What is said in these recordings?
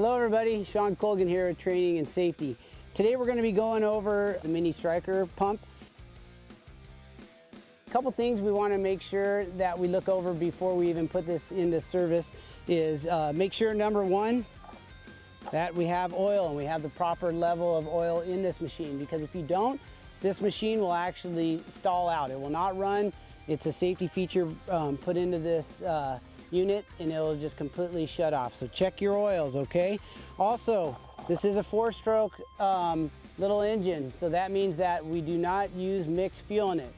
Hello everybody, Sean Colgan here at Training and Safety. Today we're going to be going over the Mini Striker pump. A couple things we want to make sure that we look over before we even put this into service is uh, make sure number one that we have oil and we have the proper level of oil in this machine because if you don't this machine will actually stall out. It will not run. It's a safety feature um, put into this uh, unit and it'll just completely shut off. So check your oils, okay? Also, this is a four stroke um, little engine. So that means that we do not use mixed fuel in it.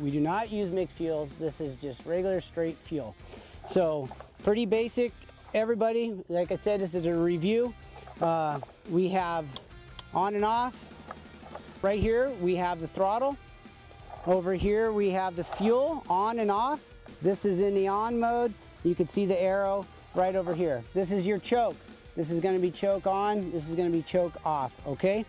We do not use mixed fuel. This is just regular straight fuel. So pretty basic, everybody. Like I said, this is a review. Uh, we have on and off. Right here, we have the throttle. Over here, we have the fuel on and off. This is in the on mode. You can see the arrow right over here. This is your choke. This is gonna be choke on, this is gonna be choke off, okay?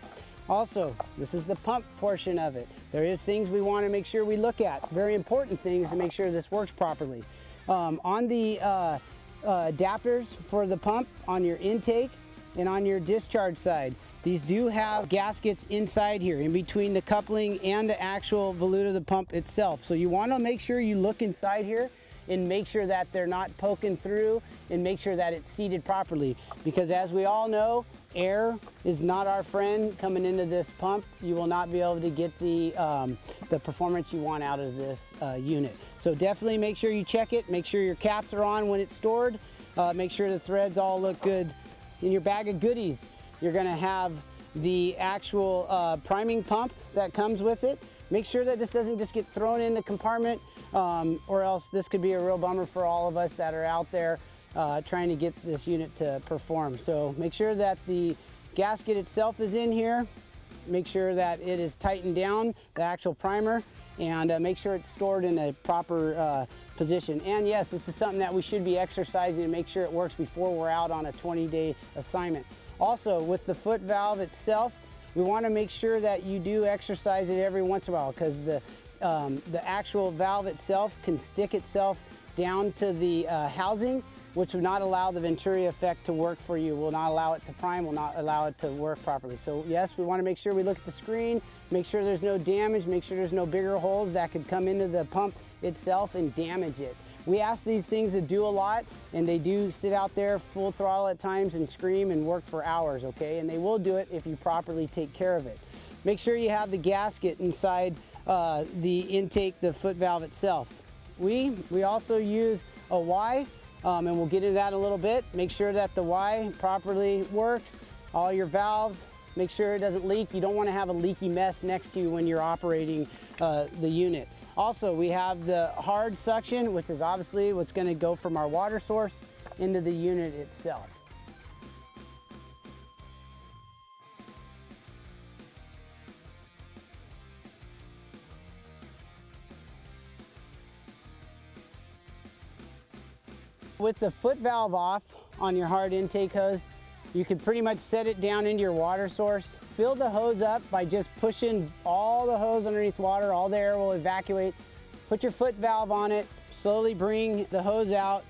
Also, this is the pump portion of it. There is things we wanna make sure we look at, very important things to make sure this works properly. Um, on the uh, uh, adapters for the pump, on your intake and on your discharge side, these do have gaskets inside here, in between the coupling and the actual volute of the pump itself. So you wanna make sure you look inside here and make sure that they're not poking through and make sure that it's seated properly. Because as we all know, air is not our friend coming into this pump. You will not be able to get the, um, the performance you want out of this uh, unit. So definitely make sure you check it, make sure your caps are on when it's stored, uh, make sure the threads all look good. In your bag of goodies, you're gonna have the actual uh, priming pump that comes with it. Make sure that this doesn't just get thrown in the compartment um, or else this could be a real bummer for all of us that are out there uh, trying to get this unit to perform. So make sure that the gasket itself is in here. Make sure that it is tightened down, the actual primer, and uh, make sure it's stored in a proper uh, position. And yes, this is something that we should be exercising to make sure it works before we're out on a 20 day assignment. Also, with the foot valve itself, we want to make sure that you do exercise it every once in a while because the, um, the actual valve itself can stick itself down to the uh, housing which will not allow the Venturi effect to work for you, will not allow it to prime, will not allow it to work properly. So yes, we wanna make sure we look at the screen, make sure there's no damage, make sure there's no bigger holes that could come into the pump itself and damage it. We ask these things to do a lot and they do sit out there full throttle at times and scream and work for hours, okay? And they will do it if you properly take care of it. Make sure you have the gasket inside uh, the intake, the foot valve itself. We, we also use a Y um, and we'll get into that in a little bit. Make sure that the Y properly works, all your valves, make sure it doesn't leak. You don't want to have a leaky mess next to you when you're operating uh, the unit. Also, we have the hard suction, which is obviously what's gonna go from our water source into the unit itself. With the foot valve off on your hard intake hose, you can pretty much set it down into your water source. Fill the hose up by just pushing all the hose underneath water, all the air will evacuate. Put your foot valve on it, slowly bring the hose out,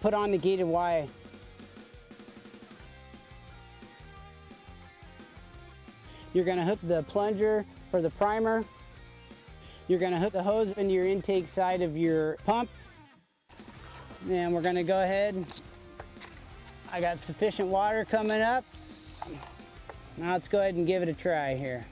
put on the gated Y. You're gonna hook the plunger for the primer. You're gonna hook the hose into your intake side of your pump. And we're gonna go ahead I got sufficient water coming up. Now let's go ahead and give it a try here.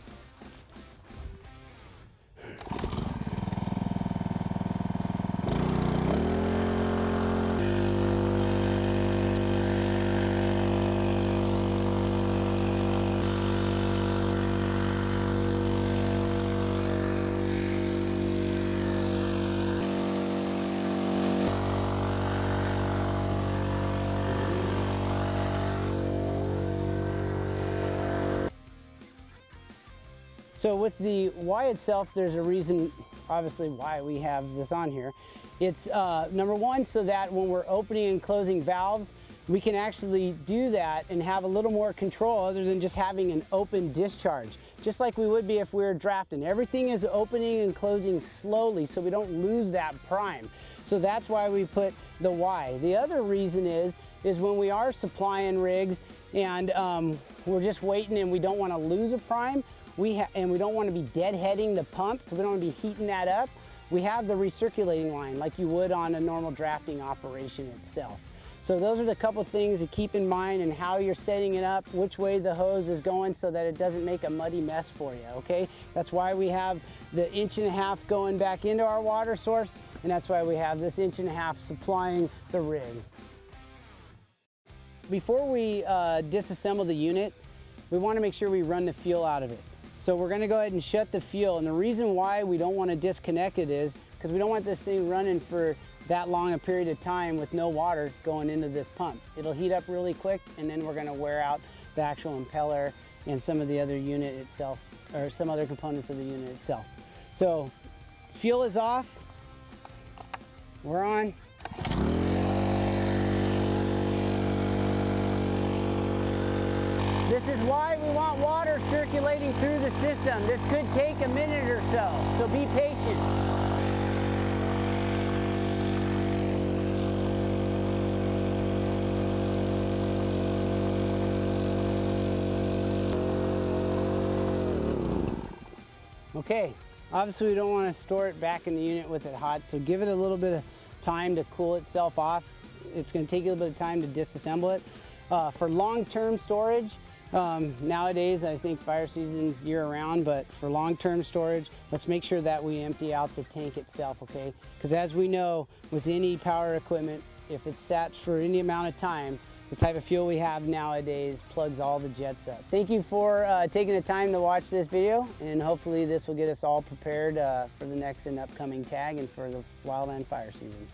So with the Y itself, there's a reason, obviously, why we have this on here. It's uh, number one, so that when we're opening and closing valves, we can actually do that and have a little more control other than just having an open discharge, just like we would be if we were drafting. Everything is opening and closing slowly so we don't lose that prime. So that's why we put the Y. The other reason is is when we are supplying rigs and um, we're just waiting and we don't want to lose a prime, we and we don't want to be deadheading the pump, so we don't want to be heating that up. We have the recirculating line like you would on a normal drafting operation itself. So those are the couple things to keep in mind and how you're setting it up, which way the hose is going so that it doesn't make a muddy mess for you, okay? That's why we have the inch and a half going back into our water source and that's why we have this inch and a half supplying the rig. Before we uh, disassemble the unit, we wanna make sure we run the fuel out of it. So we're gonna go ahead and shut the fuel. And the reason why we don't wanna disconnect it is because we don't want this thing running for that long a period of time with no water going into this pump. It'll heat up really quick and then we're gonna wear out the actual impeller and some of the other unit itself, or some other components of the unit itself. So fuel is off, we're on. This is why we want water circulating through the system. This could take a minute or so, so be patient. Okay, obviously we don't want to store it back in the unit with it hot, so give it a little bit of time to cool itself off. It's going to take a little bit of time to disassemble it. Uh, for long-term storage, um, nowadays I think fire season's year-round, but for long-term storage, let's make sure that we empty out the tank itself, okay? Because as we know, with any power equipment, if it's sat for any amount of time, the type of fuel we have nowadays plugs all the jets up. Thank you for uh, taking the time to watch this video and hopefully this will get us all prepared uh, for the next and upcoming tag and for the wildland fire season.